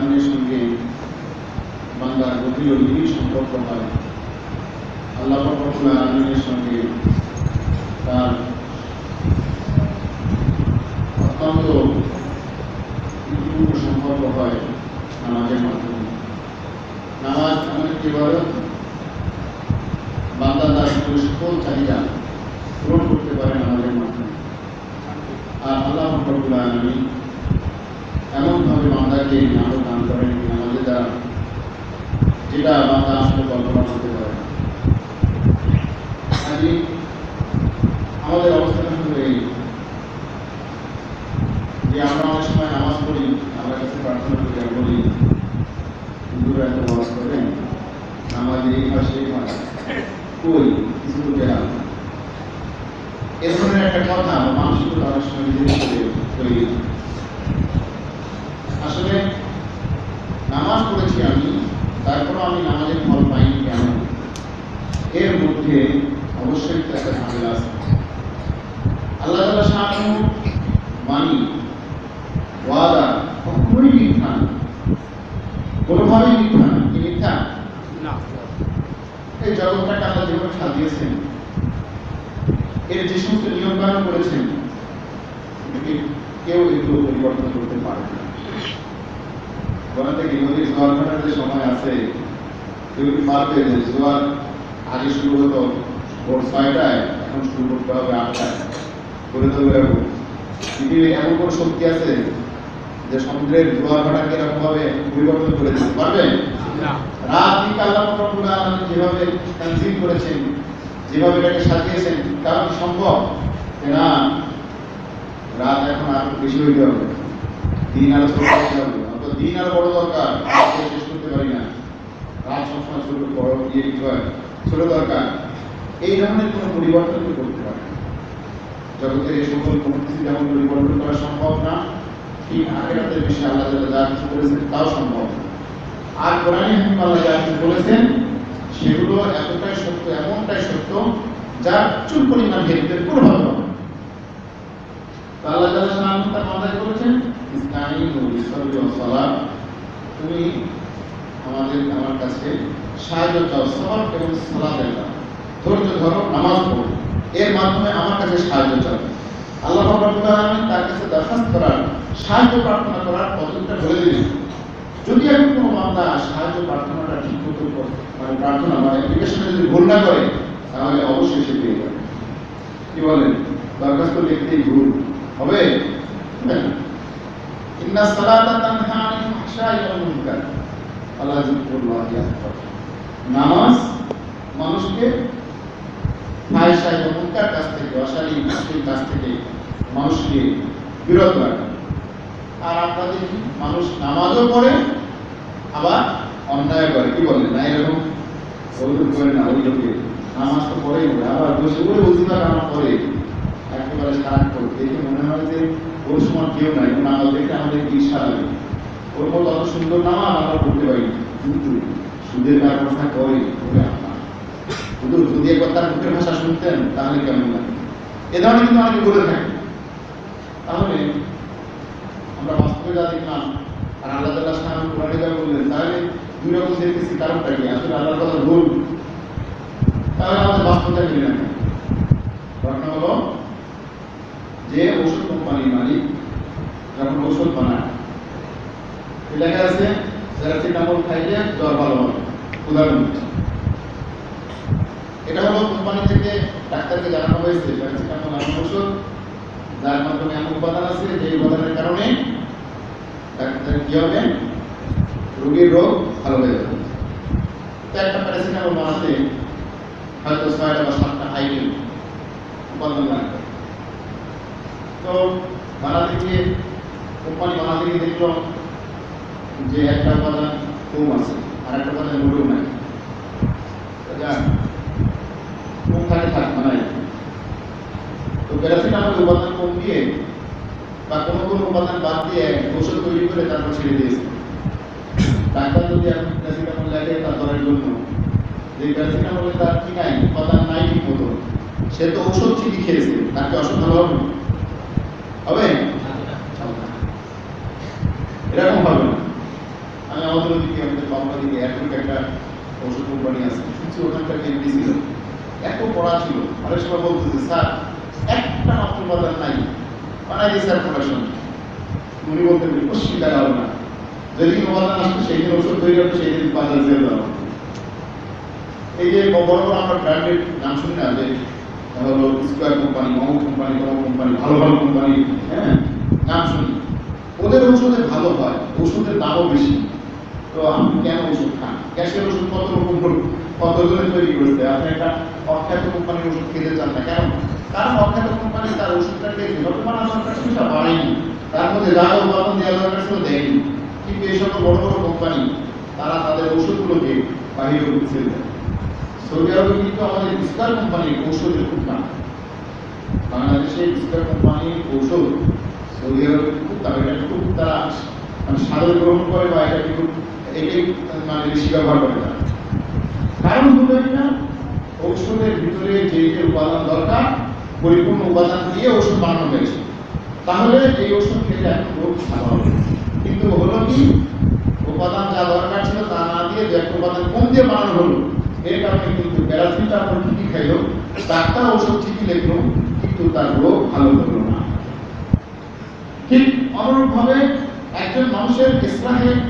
আলামিনের সঙ্গে বান্দার গভীর নিবিড় সম্পর্ক হয় আল্লাহ রব্বুল আলামিনের সঙ্গে তার অত্যন্ত ইতিপূর্ব সম্পর্ক হয় নামাজের মাধ্যমে নামাজ এমন একটি ইবাদত বান্দা তার সকল চাহিদা পূরণ করতে পারে নামাজের মাধ্যমে আর আল্লাহ রব্বুল আলামিন এমনভাবে বান্দাকে নামক দান করেন নামাজের দ্বারা যেটা বান্দা আসলে কল্পনা করতে পারে আমাদের অবস্থাটা শুধু এই যে আমরা অনেক সময় নামাজ পড়ি আমার কাছে প্রার্থনা করি, আর বলি হিন্দুরা এত নামাজ করেন নামাজ এই মাস এই মাস কই? কিছু তো গেলাম এ ধরনের একটা কথা মানসিক অনেক সময় নিজের তৈরি। আসলে নামাজ পড়েছি আমি তারপরও আমি নামাজের ফল পাইনি কেন? এর মধ্যে অবশ্যই একটা ঝামেলা আছে। আল্লাহ তাআলা শাহানু মানি ওয়াদা কখনোই মিথ্যা কোনোভাবেই মিথ্যা না। কি মিথ্যা? এই জগৎটাকে আল্লাহ যেভাবে সাজিয়েছেন এর যে সমস্ত নিয়ম কানুন করেছেন কেউ একটু পরিবর্তন করতে পারে না। ওখান থেকে নদীর জোয়ার ভাটার যে সময় আছে কেউ কি পারবে যে জোয়ার আগে শুরু হতো ভোর ছয়টায় এখন শুরু করতে হবে আটটায়। করে এরকম পৃথিবীর এমন কোনো শক্তি আছে যে সমুদ্রের জোয়ার ভাটাকে এরকম ভাবে পরিবর্তন করে দিতে পারবে? রাত আল্লাহ যেভাবে তানজিম করেছেন যেভাবে এটাকে সাজিয়েছেন কারণ সম্ভব? যে না রাত এখন আরও বেশি হইতে হবে। দিন আরও ছোট হবে। দিন আরও বড় দরকার। শেষ করতে পারি না। রাত সবসময় ছোট, বড় ইয়ে হয়। ছোট দরকার। এই ধরনের কোনো পরিবর্তন করতে পারে জগতের এই সকল পরিস্থিতি যেমন পরিবর্তন করা সম্ভব না, ঠিক আখেরাতের বিষয়ে আল্লাহ তাআলা যা কিছু করেছেন তাও সম্ভব আর কোরআনে হাকিম আল্লাহ যা কিছু বলেছেন, সেগুলো এতটাই সত্য, এমনটাই সত্য যা চুল পরিমাণ হেরফের কোনোভাবে হবে না। তো আল্লাহ শাহানু তার মাথায় বলেছেন তুমি আমাদের আমার কাছে সাহায্য চাও। সবর এবং সালাতের দাও ধৈর্য ধরো, নামাজ পড়ো। এর মাধ্যমে আমার কাছে সাহায্য চাও। আল্লাহ রব্বুল তার কাছে দরখাস্ত করার, সাহায্য প্রার্থনা করার পদ্ধতিটা বলে যদি এখন কোনো সাহায্য প্রার্থনাটা ঠিক মতো মানে প্রার্থনা মানে যদি ভুল করে, তাহলে অবশ্যই সে পেয়ে যাবে। কি বলেন? দরখাস্ত লিখতেই ভুল। হবে না? ইন্না সালাতা তানহা আনিল ফাহশাই ওয়াল মুনকার আল্লাহ জিকুরুল্লাহি আকবার নামাজ মানুষকে ফাহিশা এবং মুনকার কাছ থেকে, অশালীন অশ্লীল কাজ থেকে মানুষকে বিরত রাখে। আর আমরা দেখি মানুষ নামাজও পড়ে, আবার অন্যায় করে। কি বলেন না, এরকম অভিযোগ করে না লোকে নামাজ তো পড়েই পড়ে আবার বসে বলে বুঝতে নামাজ পড়ে একেবারে সারাট করে দেখে মনে হয় যে ওর সময় কেউ নাই ও দেখে আমাদের কি লাগে ওর মতো অত সুন্দর নামাজ আমরা পড়তে পারি কিন্তু সুদের ব্যবস্থা করে শুধু যদি একবার তার মুখের ভাষা শুনতেন, তাহলে কেমন লাগে এ ধরনের কিন্তু অনেকে বলে থাকে তাহলে আমরা বাস্তবে যা দেখলাম, আর আল্লাহ তাআলা সাহায্য কোরআনে যা বললেন, তাহলে দুই রকম দেখতেছি, কারণটা কি? আসলে আল্লাহর কথা ভুল তাহলে আমাদের বাস্তবতা মিলে না ঘটনা হলো যে ওষুধ কোম্পানির মালিক যখন ওষুধ বানায় এ লেখা আছে প্যারাসিটামল খাইলে জ্বর ভালো হবে। উদাহরণ এটা হলো কোম্পানি থেকে ডাক্তারকে জানানো হয়েছে প্যারাসিটামল এমন ওষুধ যার মাধ্যমে এমন উপাদান আছে যে উপাদানের কারণে ডাক্তার কি হবে? রোগীর রোগ ভালো হয়ে যাবে। তো একটা প্যারাসিটামল বানাতে হয়তো ছয়টা বা সাতটা আইটেম উপাদান লাগবে তো বানাতে গিয়ে, কোম্পানি বানাতে গিয়ে দেখল যে একটা উপাদান কম আছে, আর একটা উপাদান মোটেও নাই। তো কম থাকে বানাই তো উপাদান কম দিয়ে বা কোনো কোনো উপাদান বাদ দিয়ে ওষুধ তৈরি করে তারপর ছেড়ে দিয়েছে। ডাক্তার যদি প্যারাসিটামল লেখে তার ধরার জন্য, যে প্যারাসিটামলে তার কি নাই, উপাদান নাই ঠিক মতো সে তো ঔষধ ঠিকই খেয়েছে, তার কি অসুখ হবে? হবে এরকম হবে না। আমাদের ওদিকে আমাদের দিকে এয়ারটেল একটা ওষুধ কোম্পানি আছে। শুনছি ওখানকার এমডি ছিল এত পড়া ছিল। অনেক সময় বলতেছে স্যার, একটা মাত্র উপাদান নাই। বানাই স্যার প্রোডাকশন উনি বলতেন অসুবিধা হবে না। যেদিন উপাদান আসবে সেই দিন ওষুধ তৈরি হবে সেই দিন বাজার দিয়ে দেওয়া এই যে বড় বড় আমরা ব্র্যান্ডের নাম শুনি না, যে হলো স্কোয়ার কোম্পানি অমুক কোম্পানি তমুক কোম্পানি ভালো ভালো কোম্পানি হ্যাঁ নাম শুনি। ওদের ওষুধে ভালো হয়, ওষুধের দামও বেশি। তো আপনি কেন ওষুধ খান? গ্যাসের ওষুধ কত রকম কত জনে তৈরি করেছে? আপনি একটা অখ্যাত কোম্পানির ওষুধ খেতে চান না কেন? কারণ অখ্যাত কোম্পানি তার ওষুধটাকে যেভাবে বানানো দরকার ছিল সেটা বানায়নি তার মধ্যে যা উপাদান দেওয়া দরকার ছিল দেয়নি। কিন্তু এই সকল বড় বড় কোম্পানি, তারা তাদের ওষুধগুলোকে বাহিরে দেয় সৌদি আরবে কিন্তু আমাদের ইস্কার কোম্পানির ঔষধের খুব দাম। বাংলাদেশে ইস্কার কোম্পানির ঔষধ সৌদি আরবে খুব দাম এটা খুব তারা মানে সাদর গ্রহণ করে বা এটা কিন্তু মানে ঔষধের ভিতরে যে যে উপাদান দরকার, পরিপূর্ণ উপাদান দিয়ে ওষুধ বানানো হয়েছে। তাহলে এই ওষুধ খেলে এখন রোগ হবে কিন্তু হলো কি, উপাদান যা দরকার ছিল তা না দিয়ে যে একটা উপাদান কম দিয়ে বানানো হলো, এর কারণে কিন্তু প্যারাসিটামল ঠিকই খাইলো ডাক্তার ওষুধ ঠিকই লিখলো কিন্তু তার রোগ ভালো হলো না। ঠিক অনুরূপভাবে একজন মানুষের ইসলাহের জন্য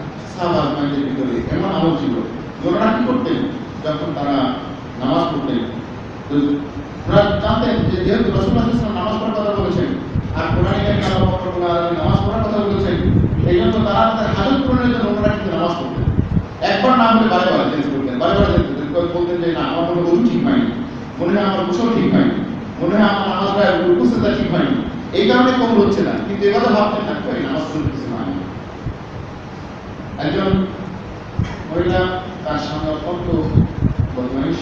ভিতরে, এমন আমল ছিল। ওনারা কি করতেন? যখন তারা নামাজ পড়তেন। জানতেন যে যেহেতু নামাজ পড়ার কথা বলেছেন, আর কোরআন নামাজ পড়ার কথা বলেছেন, এই জন্য তারা তাদের হাজত পূরণের জন্য ওনারা কিন্তু নামাজ পড়তেন। একবার না হলে বারে বারে চেঞ্জ করতেন, বারে বারে চেঞ্জ করতেন। বলতেন যে, না, আমার ঠিক হয়নি। মনে হয় আমার গোসল ঠিক হয়নি। মনে হয় আমার উপস্থিতটা ঠিক হয়নি। এই কারণে কম হচ্ছে না। কিন্তু এবার ভাবতেন না কই নামাজ পড়তে কিছু হয় না। একজন মহিলা তার সামনে অত্যন্ত বদমাইশ।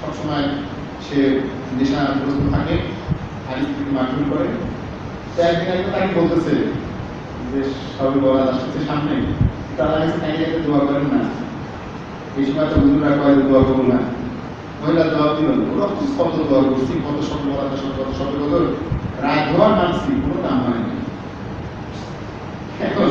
সবসময় সে নেশাগ্রস্ত থাকে মারধর করে। তো একদিন একজন তাকে বলতেছে যে সবে বলা আসতেছে সামনে তারা কাছে তাই একটা দোয়া করেন না। এই সময় তো হুজুররা কয় দোয়া করব না। মহিলা দোয়া দিল, ওরা কত দোয়া করছি, কত শত কত কত রায় ধোয়ার নামছি কোনো দাম হয়নি এখন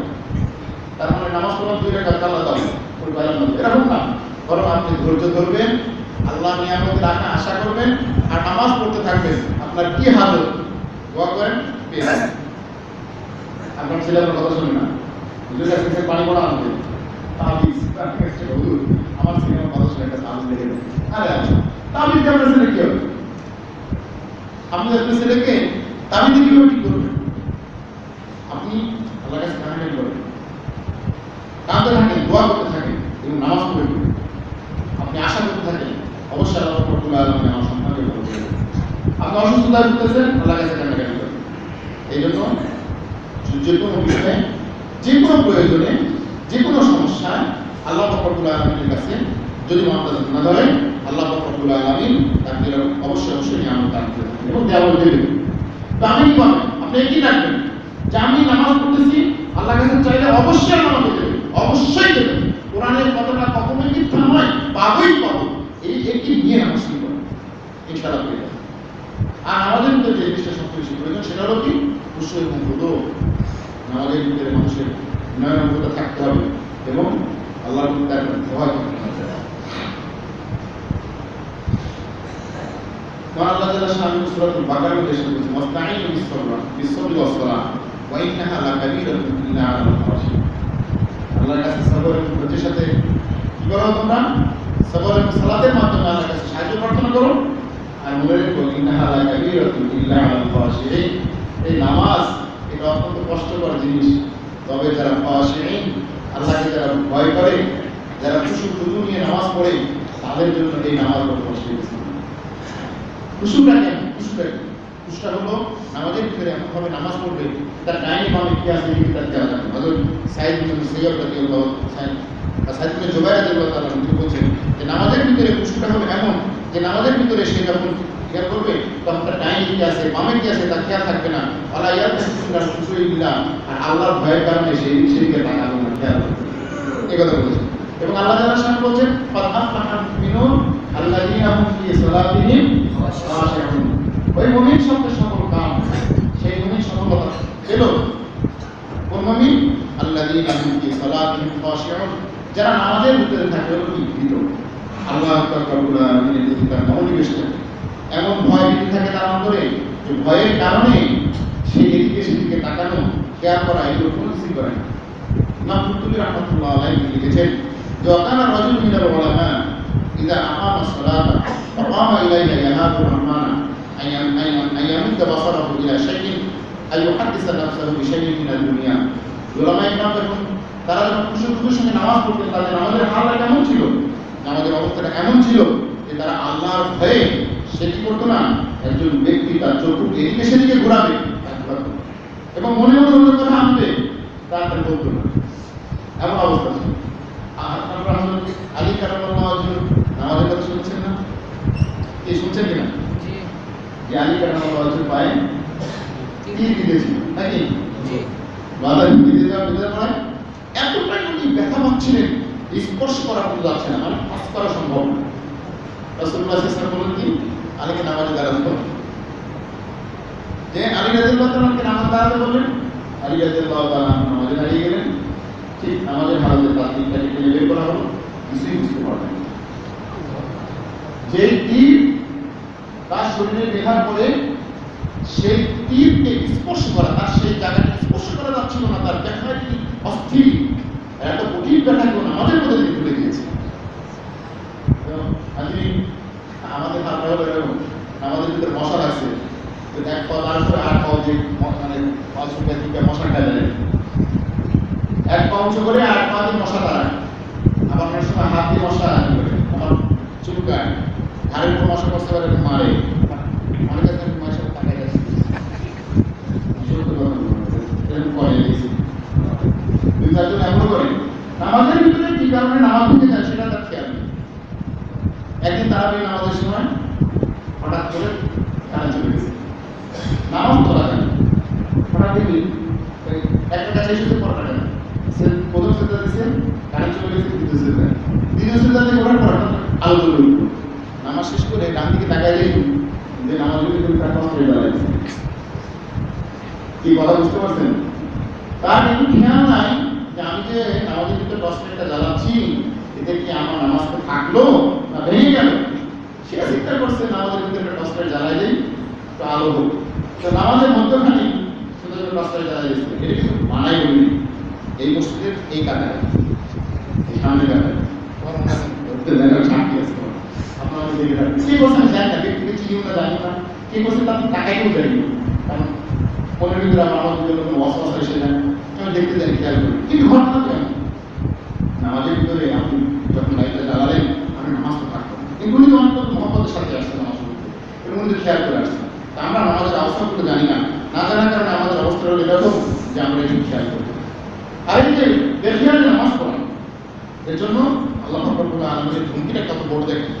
তার মানে নামাজ পড়লাম দুই রেখা আল্লাহ বেলার মধ্যে। এরকম না। বরং আপনি ধৈর্য ধরবেন আল্লাহ নিয়ামতের আশা করবেন, আর নামাজ পড়তে থাকবেন। আপনার কি হালত? দোয়া করেন আপনার ছেলে কথা শুনে না। হুজুর কাছে পানি পড়া আনতে। তাবিজ। আমার ছেলে আমার কথা শুনে একটা তাবিজ দেখে আরে আচ্ছা আপনার ছেলে কি হবে? আপনি আপনার ছেলেকে তাবিজ কীভাবে ঠিক করবেন আপনি আল্লাহ কাছে কান্নাকাটি করবেন কাঁদতে থাকেন দোয়া করতে থাকেন এবং নামাজ পড়ে আপনি আশা করতে থাকেন, অবশ্যই আল্লাহ রব্বুল আলামিন আমার সন্তানকে ভালো করে আপনি অসুস্থতায় ভুগতেছেন আল্লাহ কাছে কান্নাকাটি করেন এই জন্য যে কোনো বিষয়ে, যে কোনো প্রয়োজনে, যে কোনো সমস্যায় আল্লাহ রব্বুল আলামিনের কাছে যদি মামলা না ধরেন আল্লাহ রব্বুল আলামিন তাকে অবশ্যই অবশ্যই নিয়ামত দান করে থাকেন এবং দেওয়া দেবেন। তো আমি কি পাবেন আপনি কি রাখবেন? যে আমি নামাজ পড়তেছি আল্লাহ কাছে চাইলে অবশ্যই দেবে অবশ্যই দেবে কোরআনের কথাটা কখনোই মিথ্যা নয় পাবই পাবো এই একটি নিয়ে নামাজ ইনশাআল্লাহ পেয়ে যাবেন। আর আমাদের মধ্যে যে জিনিসটা সবচেয়ে বেশি প্রয়োজন, সেটা হলো কি? খুশি এবং হলো আমাদের ভিতরে মানুষের নয়নতা থাকতে হবে এবং আল্লাহর প্রতি তার ভয় থাকতে হবে। আল্লাহ তাআলা শামিল সূরাতুল বাকারার মধ্যে এসে বলেছেন, ওয়াস্তাঈনু বিস-সাবর বিস-সাবরি ওয়াস-সালাহ ওয়া ইন্নাহা লাকাবীরাতুন ইল্লা আলাল আল্লাহর কাছে নামাজ এটা অত্যন্ত কষ্টকর জিনিস। তবে যারা খাশিন আল্লাহকে যারা ভয় করে, যারা খুশু নামাজ পড়ে, তাদের জন্য এই নামাজ বড় নামাজ পড়বে, তার ডাইনি কি তিনি বলছেন যে নামাজের ভিতরে খুশুটা হবে কি আছে, বামে কি থাকবে না। ইয়াতাসুল্লাহ খুশুইল্লাহ আর আল্লাহর ভয়ের কারণে সেই সেদিকে তাকাবে না খেয়াল এই কথা বলেছেন। এবং আল্লাহ সামনে বলছেন আফলাহাল ওই মুমিন শব্দের সকল সেই মুমিন সফলতা পেল। কোন মুমিন? হুম ফি সালাতিহিম যারা নামাজের ভিতরে থাকে কি ভীত? আল্লাহ রব্বুল আলামিনের প্রতি তার মনোনিবেশ থাকে এমন ভয় ভীতি থাকে তার অন্তরে, যে ভয়ের কারণে সে এদিকে সেদিকে তাকানো খেয়াল করা, এগুলো কোনো কিছুই করে না। কুতুবী রাহমাতুল্লাহ আলাইহি লিখেছেন, যে ওয়াকানা রাজুল মিনাল উলামা ইযা আকামা সালাতা ফাকামা ইলাইহা ইয়াহাদু রহমানা। আন ইয়ামুদ্দা বাসারাহু ইলা শাইইন আই ইউহাদ্দিসা নাফসাহু বিশাইইন মিনাদ দুনিয়া উলামা ইকরাম যখন তারা যখন খুশি সঙ্গে নামাজ পড়তেন তাদের নামাজের হালটা কেমন ছিল নামাজের অবস্থাটা এমন ছিল যে তারা আল্লাহর ভয়ে সে কি করতো না একজন ব্যক্তি তার চোখ এদিকে সেদিকে ঘোরাবে। এবং মনে মনে অন্য কথা আনবে তার তার বলতো না এমন অবস্থা ছিল আর আলী কারামাল্লাহ আমাদের কথা শুনছেন না কি শুনছেন কিনা যে আলী কারামাল্লাহ পায়ে কি? দিতেছিল নাকি? বাধা দিতে যাওয়া বেঁধে পড়ায় এতটাই উনি ব্যথা পাচ্ছিলেন স্পর্শ করা পর্যন্ত যাচ্ছে না। মানে পাস করা সম্ভব না। রাসূলুল্লাহ সাল্লাল্লাহু বলেন কি? আলীকে নামাজে দাঁড়াতে হবে। যে আলী নামাজ দাঁড়াতে বললেন আলী তাআলা নামাজে দাঁড়িয়ে গেলেন। ঠিক তার তিনটা বের করা হলো। কিছুই বুঝতে পারলেন যে তীর তার শরীরে দেখার পরে সেই তীরকে স্পর্শ করা, তার সেই জায়গাটা স্পর্শ করা যাচ্ছিল না, তার ব্যথায় অস্থির। এত কঠিন ব্যথা কেউ আমাদের মধ্যে তিনি তুলে দিয়েছে তো আমাদের হাত আমাদের ভিতরে মশা আছে তো এক পা তার উপরে আর পাও যে মানে ফুটে দিকে মশা খায় এক পা করে আর পা দিয়ে মশা দাঁড়ায়। আবার অনেক সময় হাত দিয়ে মশা করে আমার ঘাড়ের উপর করতে পারে মারে। অনেক আছে মায়ের সাথে তাকাই যাচ্ছে সত্য কথা বলব, এরকম করে গেছি দুই চারজন এমন করে নামাজের ভিতরে কি কারণে নামাজ ভেঙে যায় সেটা তার খেয়াল নেই একদিন তারাবি নামাজের সময় হঠাৎ করে কারেন্ট চলে গেছে নামাজ তোলা যায় না। হঠাৎ দেখি ওই একটা কাছে এসেছে পরটা কেন সে প্রথম সেটা দিচ্ছে কারেন্ট চলে গেছে দ্বিতীয় সেটা দ্বিতীয় সেটা থেকে ওঠার পর আলো জ্বলে উঠল নামাজ শেষ করে ডান দিকে তাকাই যে নামাজ যদি তার কষ্ট হয়ে দাঁড়াইছে কি কথা বুঝতে পারছেন? তার কিন্তু খেয়াল নাই যে আমি যে নামাজের ভিতরে দশ মিনিটটা জ্বালাচ্ছি এতে কি আমার নামাজ থাকল না ভেঙে গেল? সে চিন্তা করছে নামাজের ভিতরে একটা জ্বালাই দিই তো আলো হোক। তো নামাজের মধ্যখানে শুধু টস জ্বালাই দিচ্ছে এটা কিন্তু মানাই বলি এই মসজিদের এই কাতারে সামনে কাতারে। সাক্ষী আছে। খেয়াল করি কিন্তু নামাজ তো খেয়াল করে আসছে আমরা নামাজের অবস্থাগুলো জানি না জানার কারণে আমাদের অবস্থা হলো এরকম যে আমরা একটু খেয়াল করি আর যে বেখিয়ালে নামাজ পড়া এর জন্য আল্লাহ রব্বুল আলমের ধুমকিটা কত বড় দেখে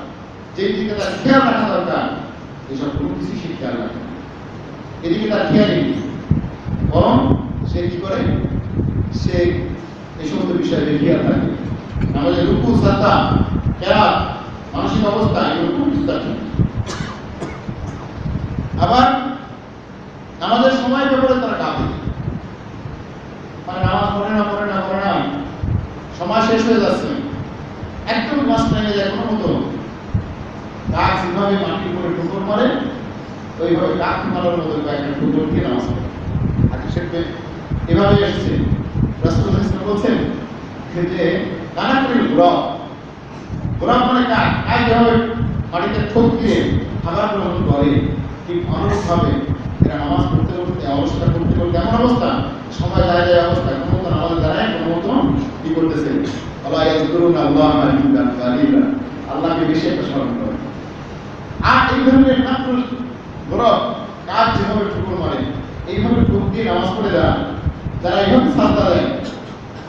যে দিকে তার খেয়াল রাখা দরকার, এসব কোনো কিছু সে খেয়াল রাখে। এদিকে তার খেয়ালই নেই বরং সে কি করে? সে এই সমস্ত বিষয়ে দেখিয়ে থাকে আমাদের রুকু সাদা কেরা মানসিক অবস্থা, এগুলো খুব বিস্তার আবার নামাজের সময় ব্যাপারে তারা কাঁপে। মানে নামাজ পড়ে না পড়ে না পড়ে না। সময় শেষ হয়ে যাচ্ছে। একদম মাস ভেঙে যায় কোনো মতো। গাছ যেভাবে মাটির উপরে ঠুকর মারে ওইভাবে গাছ মারার মতো কয়েকটা দিয়ে নামাজ পড়ে। হাদিসে এভাবে এসেছে। রাসূল বলছেন যে কানাকড়ির ঘোরা ঘোরা মানে কাক কাক যেভাবে মাটিতে ঠোক দিয়ে খাবার গ্রহণ করে, ঠিক অনুরূপভাবে এরা নামাজ পড়তে পড়তে, অবস্থা করতে করতে এমন অবস্থা সময় যায় অবস্থা, কোনো মতো দাঁড়ায় কোনো মতো কি করতেছে? আল্লাহ ইয়াজকুরুন আল্লাহ আল্লাহকে বেশি একটা স্মরণ করে। আর এই ধরনের মাত্র গরব কাজ যেভাবে ঠুকুর মারে, এইভাবে ঠুক দিয়ে নামাজ পড়ে যারা যারা এইভাবে সাজদা দেয়,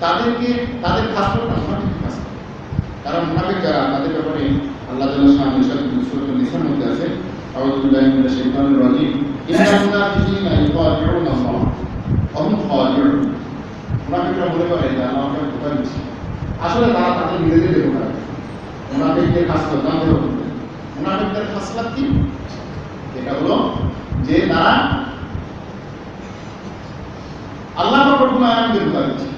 তাদেরকে, তাদের খাস করে না মুনাফিক খাস করে। কারণ মুনাফিক যারা, তাদের ব্যাপারে আল্লাহ তাআলা শাহ নিশাত সূরাতুল নিসার মধ্যে আছে। আউযু বিল্লাহি মিনাশ শাইতানির রাজীম। ইন্নাল মুনাফিকিনা ইউখাদিউনা আল্লাহ ওয়া হুম খাদিউন মুনাফিকরা মনে করে যে আমাকে দিচ্ছে আসলে তারা তাদের নিজেদের ধোঁকা দেয় মুনাফিকদের জানতে হবে মুনাফিকদের খাসলত কি? এটা হলো যে তারা আল্লাহ রব্বুল আলামিনকে ধোঁকা দিচ্ছে।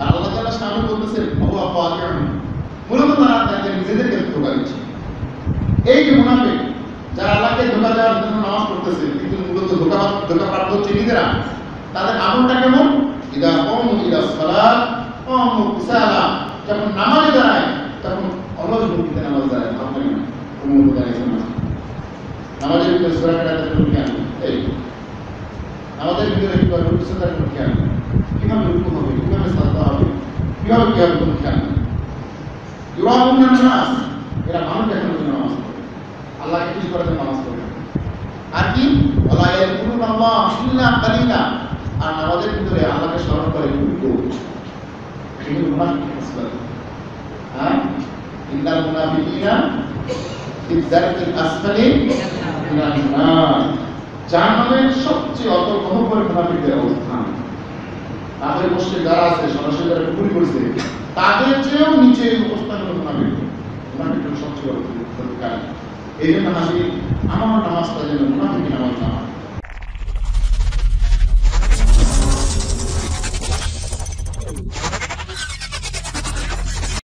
আর আল্লাহ তাআলা সামনে বলতেছেন হুয়া ফাতিহুন। মূলত তারা তাদের নিজেদেরকে ধোঁকা দিচ্ছে এই যে মুনাফিক, যারা আল্লাহকে ধোঁকা দেওয়ার জন্য নামাজ পড়তেছে, কিন্তু মূলত ধোঁকা ধোঁকা প্রাপ্ত হচ্ছে নিজেরা, তাদের আমলটা কেমন? ইদা কম ইদা সালাত কম কুসালা যখন নামাজে দাঁড়ায়, তখন অলস ভক্তিতে নামাজ দাঁড়ায়। কোনো না? নামাজের ভিতরে সুরা কাটাতে কোনো এই। আমাদের ভিতরে কি করে? রুকু সাদার কোনো জ্ঞান রুকু হবে? কীভাবে সাজদা হবে? কীভাবে কি হবে কোনো জ্ঞান ইউরাউন নামাজ। এরা মানুষ দেখানোর জন্য নামাজ পড়ে। আল্লাহকে খুশি করার জন্য নামাজ পড়ে। আর কি? ওলা ইয়াকুলুন আল্লাহ ইল্লা কালিলা। আর নামাজের ভিতরে আল্লাহকে স্মরণ করে খুব কম এগুলো মুনাফিক জাহান্নামের অবস্থান। তাদের বসে যারা আছে, সরাসরি যারা কুকুরি করেছে। তাদের চেয়েও নিচে অবস্থান হলো সবচেয়ে ক্ষতিকারী এই জন্য আমি আমার নামাজটা যেন মুনাফিক নামাজ না